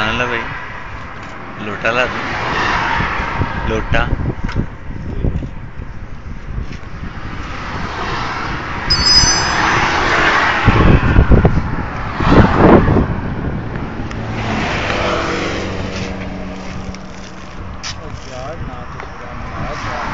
आणला बाई लोटाला लोटा God, not just one last one.